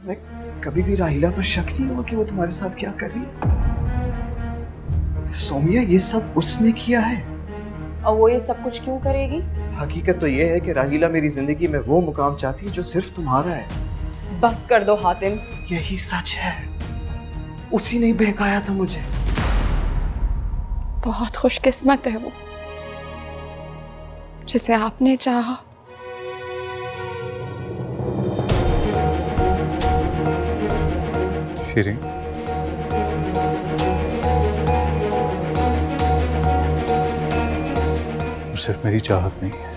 तुम्हें कभी भी राहिला पर शक नहीं हुआ कि वो तुम्हारे साथ क्या कर रही है। सौम्या ये सब उसने किया है। और वो ये सब कुछ क्यों करेगी? हकीकत तो ये है कि राहिला मेरी ज़िंदगी में वो मुकाम चाहती है जो सिर्फ़ तुम्हारा है। बस कर दो हातिम। यही सच है। उसी ने बहकाया था मुझे। बहुत खुशकिस्मत है वो जिसे आपने चाहा। शीरी वो सिर्फ़ मेरी चाहत नहीं है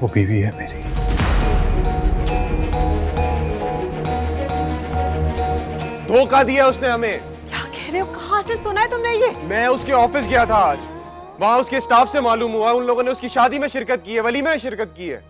वो बीवी है मेरी धोखा दिया उसने हमें। क्या कह रहे हो? कहाँ से सुना है तुमने ये? मैं उसके ऑफ़िस गया था आज। वहाँ उसके स्टाफ से मालूम हुआ उन लोगों ने उसकी शादी में शिरकत की है वली में शिरकत की है।